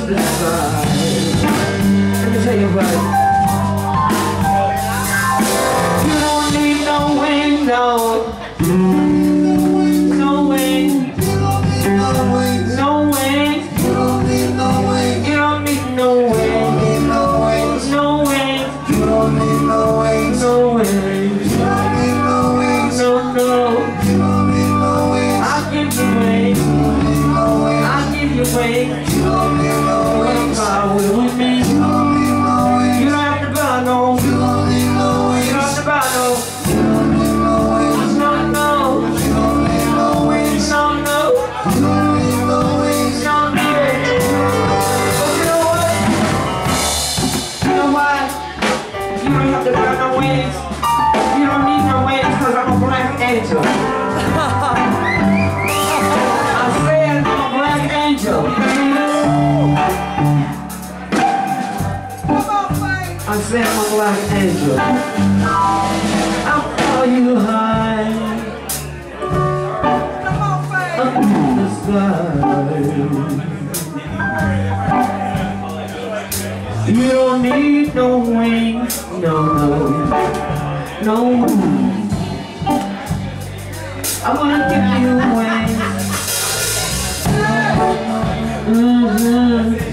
You twist Let me tell you about don't no wings You don't need no I'm a black angel. I'm a black angel. I'm a black angel. I'll you high. Up in the sky You don't need no wings No, no. No I wanna give you wings. Mm-hmm